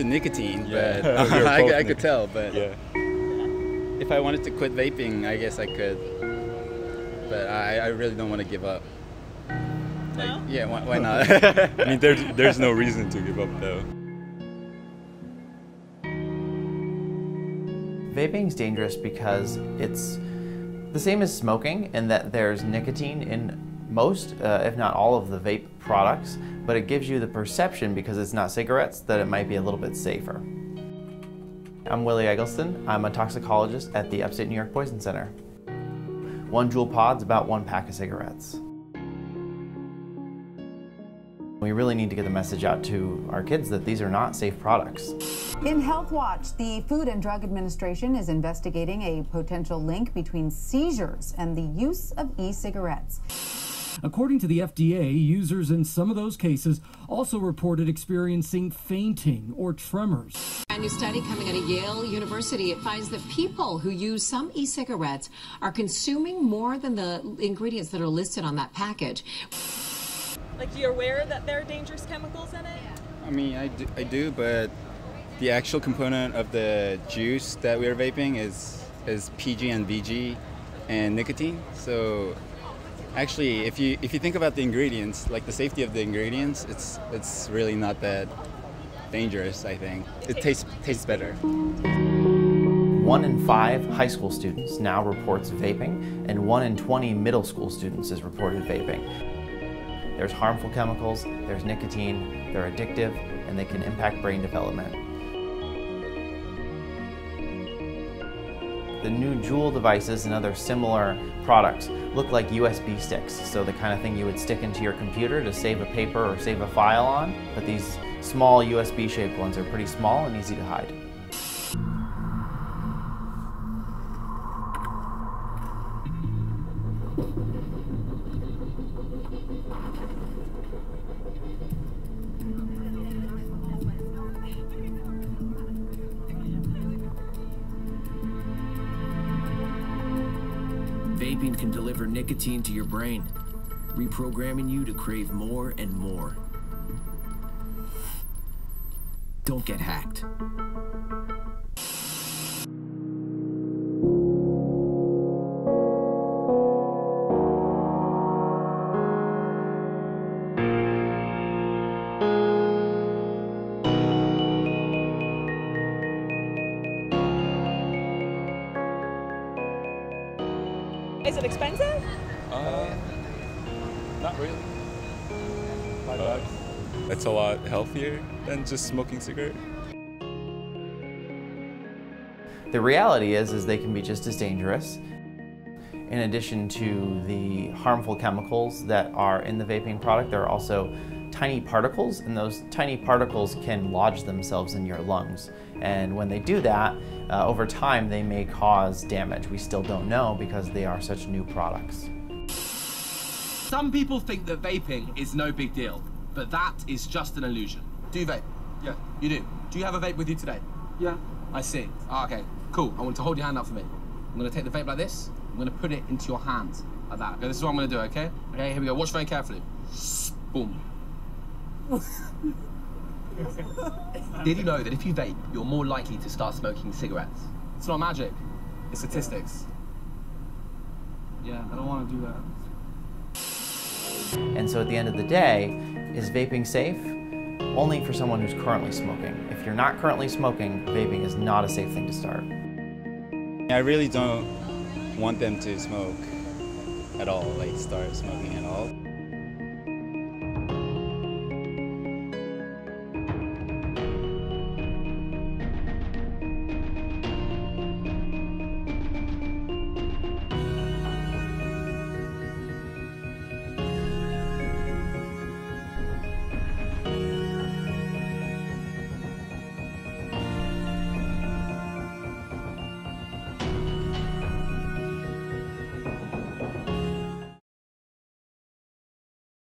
I'm addicted to nicotine, Yeah. but We're I, both I could tell. But Yeah. if I wanted to quit vaping, I guess I could. But I, I really don't want to give up. Like, No? yeah, why, why not? I mean, there's there's no reason to give up though. Vaping is dangerous because it's the same as smoking in that there's nicotine in most, uh, if not all, of the vape products, but it gives you the perception because it's not cigarettes that it might be a little bit safer. I'm Willie Eggleston. I'm a toxicologist at the Upstate New York Poison Center. One Juul pod's about one pack of cigarettes. We really need to get the message out to our kids that these are not safe products. In Health Watch, the Food and Drug Administration is investigating a potential link between seizures and the use of e cigarettes. According to the FDA, users in some of those cases also reported experiencing fainting or tremors. A new study coming out of Yale University, it finds that people who use some e-cigarettes are consuming more than the ingredients that are listed on that package. Like, you're aware that there are dangerous chemicals in it? I mean, I do, I do, but the actual component of the juice that we're vaping is is PG and VG and nicotine. So actually, if you if you think about the ingredients, like the safety of the ingredients, it's it's really not that dangerous. I think it tastes tastes better. One in five high school students now reports vaping, and one in 20 middle school students has reported vaping. There's harmful chemicals, there's nicotine, they're addictive, and they can impact brain development. The new Juul devices and other similar products look like USB sticks, so the kind of thing you would stick into your computer to save a paper or save a file on, but these small USB shaped ones are pretty small and easy to hide. Vaping can deliver nicotine to your brain, reprogramming you to crave more and more. Don't get hacked. Is it expensive? Uh, not really. Five bucks. It's a lot healthier than just smoking cigarette. The reality is, is they can be just as dangerous. In addition to the harmful chemicals that are in the vaping product, there are also tiny particles, and those tiny particles can lodge themselves in your lungs. And when they do that, uh, over time, they may cause damage. We still don't know because they are such new products. Some people think that vaping is no big deal, but that is just an illusion. Do you vape? Yeah. You do? Do you have a vape with you today? Yeah. I see. Ah, okay, cool. I want to hold your hand up for me. I'm gonna take the vape like this. I'm gonna put it into your hand like that. Okay, this is what I'm gonna do, okay? Okay, here we go. Watch very carefully. Boom. Did you know that if you vape, you're more likely to start smoking cigarettes? It's not magic. It's statistics. Yeah, I don't want to do that. And so at the end of the day, is vaping safe? Only for someone who's currently smoking. If you're not currently smoking, vaping is not a safe thing to start. I really don't want them to smoke at all, like start smoking at all.